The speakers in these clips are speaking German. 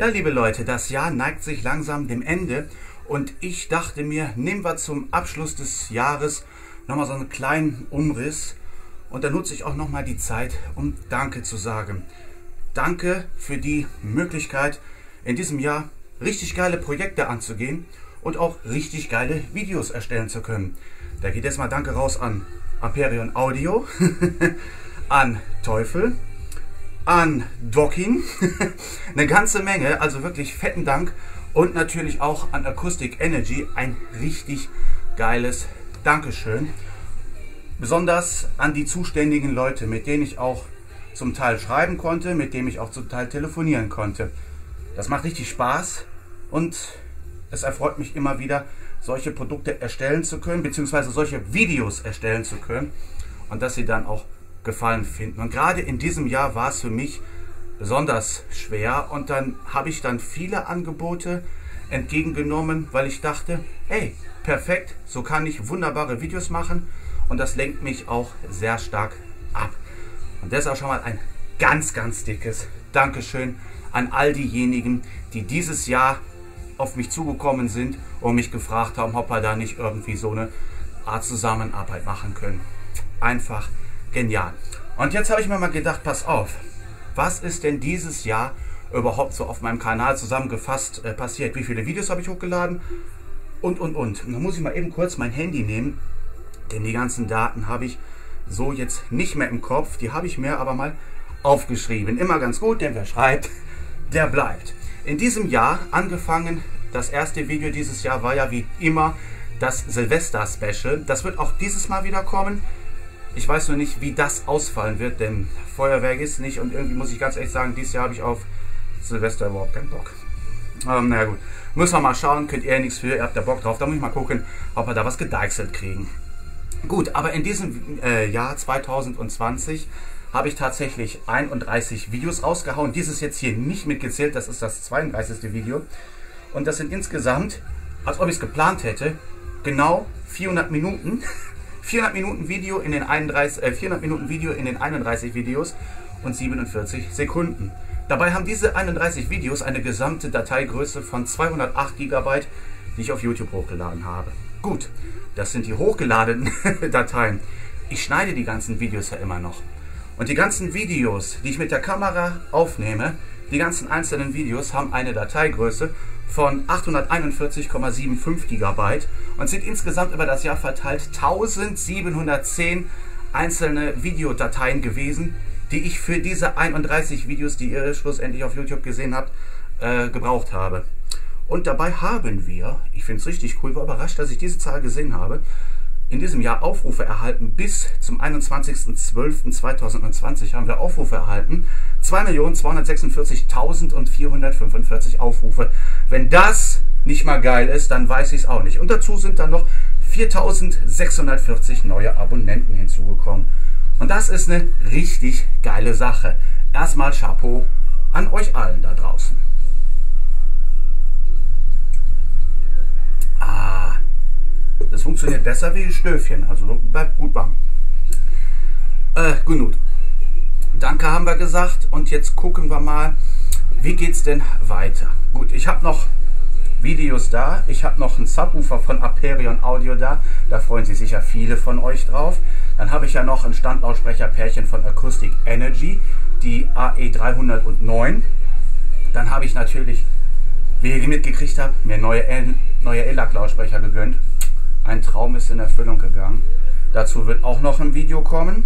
Ja, liebe Leute, das Jahr neigt sich langsam dem Ende und ich dachte mir, nehmen wir zum Abschluss des Jahres nochmal so einen kleinen Umriss und da nutze ich auch nochmal die Zeit, um Danke zu sagen. Danke für die Möglichkeit, in diesem Jahr richtig geile Projekte anzugehen und auch richtig geile Videos erstellen zu können. Da geht jetzt mal Danke raus an Aperion Audio, an Teufel, an Docking, eine ganze Menge, also wirklich fetten Dank und natürlich auch an Acoustic Energy ein richtig geiles Dankeschön. Besonders an die zuständigen Leute, mit denen ich auch zum Teil schreiben konnte, mit denen ich auch zum Teil telefonieren konnte. Das macht richtig Spaß und es erfreut mich immer wieder, solche Produkte erstellen zu können, beziehungsweise solche Videos erstellen zu können und dass sie dann auch Gefallen finden. Und gerade in diesem Jahr war es für mich besonders schwer und dann habe ich dann viele Angebote entgegengenommen, weil ich dachte, hey, perfekt, so kann ich wunderbare Videos machen und das lenkt mich auch sehr stark ab. Und deshalb schon mal ein ganz, ganz dickes Dankeschön an all diejenigen, die dieses Jahr auf mich zugekommen sind und mich gefragt haben, ob wir da nicht irgendwie so eine Art Zusammenarbeit machen können. Einfach genial. Und jetzt habe ich mir mal gedacht, pass auf, was ist denn dieses Jahr überhaupt so auf meinem Kanal zusammengefasst äh, passiert? Wie viele Videos habe ich hochgeladen? Und, und, und. Und dann muss ich mal eben kurz mein Handy nehmen, denn die ganzen Daten habe ich so jetzt nicht mehr im Kopf. Die habe ich mir aber mal aufgeschrieben. Immer ganz gut, denn wer schreibt, der bleibt. In diesem Jahr angefangen, das erste Video dieses Jahr war ja wie immer das Silvester-Special. Das wird auch dieses Mal wieder kommen. Ich weiß nur nicht, wie das ausfallen wird, denn Feuerwerk ist nicht und irgendwie muss ich ganz ehrlich sagen, dieses Jahr habe ich auf Silvester überhaupt keinen Bock. Ähm, naja gut, müssen wir mal schauen, könnt ihr ja nichts für, ihr habt da Bock drauf, da muss ich mal gucken, ob wir da was gedeichselt kriegen. Gut, aber in diesem äh, Jahr 2020 habe ich tatsächlich 31 Videos rausgehauen. Dieses jetzt hier nicht mitgezählt, das ist das 32. Video. Und das sind insgesamt, als ob ich es geplant hätte, genau 400 Minuten. 400 Minuten Video in den 31, äh, 400 Minuten Video in den 31 Videos und 47 Sekunden. Dabei haben diese 31 Videos eine gesamte Dateigröße von 208 GB, die ich auf YouTube hochgeladen habe. Gut, das sind die hochgeladenen Dateien. Ich schneide die ganzen Videos ja immer noch. Und die ganzen Videos, die ich mit der Kamera aufnehme, die ganzen einzelnen Videos haben eine Dateigröße von 841,75 GB und sind insgesamt über das Jahr verteilt 1710 einzelne Videodateien gewesen, die ich für diese 31 Videos, die ihr schlussendlich auf YouTube gesehen habt, äh, gebraucht habe. Und dabei haben wir, ich finde es richtig cool, war überrascht, dass ich diese Zahl gesehen habe, in diesem Jahr Aufrufe erhalten. Bis zum 21.12.2020 haben wir Aufrufe erhalten. 2.246.445 Aufrufe. Wenn das nicht mal geil ist, dann weiß ich es auch nicht. Und dazu sind dann noch 4.640 neue Abonnenten hinzugekommen. Und das ist eine richtig geile Sache. Erstmal Chapeau an euch allen da draußen. Das funktioniert besser wie Stöfchen, also bleibt gut warm. Äh, genug. Danke haben wir gesagt und jetzt gucken wir mal, wie geht es denn weiter. Gut, ich habe noch Videos da, ich habe noch einen Subwoofer von Aperion Audio da, da freuen sich sicher viele von euch drauf. Dann habe ich ja noch ein Standlautsprecherpärchen von Acoustic Energy, die AE309. Dann habe ich natürlich, wie ihr mitgekriegt habt, mir neue, neue ELAC-Lautsprecher gegönnt. Ein Traum ist in Erfüllung gegangen. Dazu wird auch noch ein Video kommen.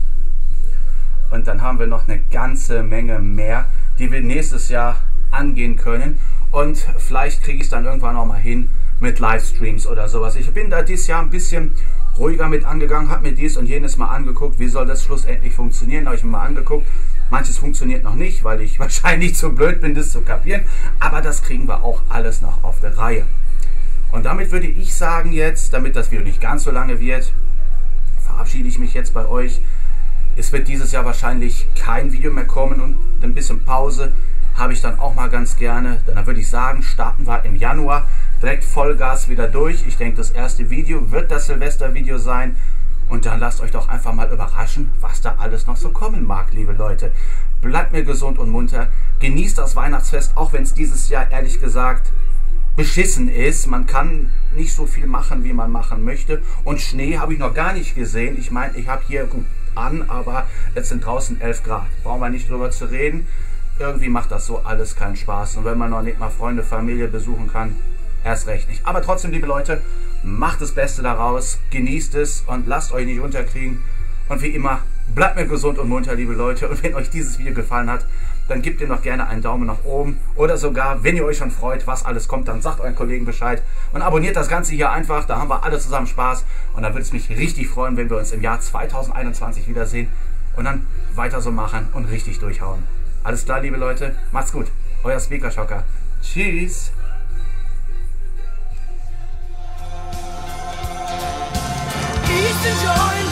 Und dann haben wir noch eine ganze Menge mehr, die wir nächstes Jahr angehen können. Und vielleicht kriege ich es dann irgendwann auch mal hin mit Livestreams oder sowas. Ich bin da dieses Jahr ein bisschen ruhiger mit angegangen, habe mir dies und jenes mal angeguckt, wie soll das schlussendlich funktionieren, habe ich mir mal angeguckt. Manches funktioniert noch nicht, weil ich wahrscheinlich zu blöd bin, das zu kapieren. Aber das kriegen wir auch alles noch auf der Reihe. Und damit würde ich sagen jetzt, damit das Video nicht ganz so lange wird, verabschiede ich mich jetzt bei euch. Es wird dieses Jahr wahrscheinlich kein Video mehr kommen und ein bisschen Pause habe ich dann auch mal ganz gerne. Dann würde ich sagen, starten wir im Januar direkt Vollgas wieder durch. Ich denke, das erste Video wird das Silvester-Video sein. Und dann lasst euch doch einfach mal überraschen, was da alles noch so kommen mag, liebe Leute. Bleibt mir gesund und munter. Genießt das Weihnachtsfest, auch wenn es dieses Jahr ehrlich gesagt beschissen ist. Man kann nicht so viel machen, wie man machen möchte. Und Schnee habe ich noch gar nicht gesehen. Ich meine, ich habe hier gut an, aber es sind draußen 11 Grad. Brauchen wir nicht drüber zu reden. Irgendwie macht das so alles keinen Spaß. Und wenn man noch nicht mal Freunde, Familie besuchen kann, erst recht nicht. Aber trotzdem, liebe Leute, macht das Beste daraus, genießt es und lasst euch nicht unterkriegen. Und wie immer, bleibt mir gesund und munter, liebe Leute. Und wenn euch dieses Video gefallen hat, dann gebt ihr noch gerne einen Daumen nach oben. Oder sogar, wenn ihr euch schon freut, was alles kommt, dann sagt euren Kollegen Bescheid. Und abonniert das Ganze hier einfach, da haben wir alle zusammen Spaß. Und dann würde es mich richtig freuen, wenn wir uns im Jahr 2021 wiedersehen. Und dann weiter so machen und richtig durchhauen. Alles klar, liebe Leute, macht's gut. Euer Speaker Schocker. Tschüss. Peace and joy.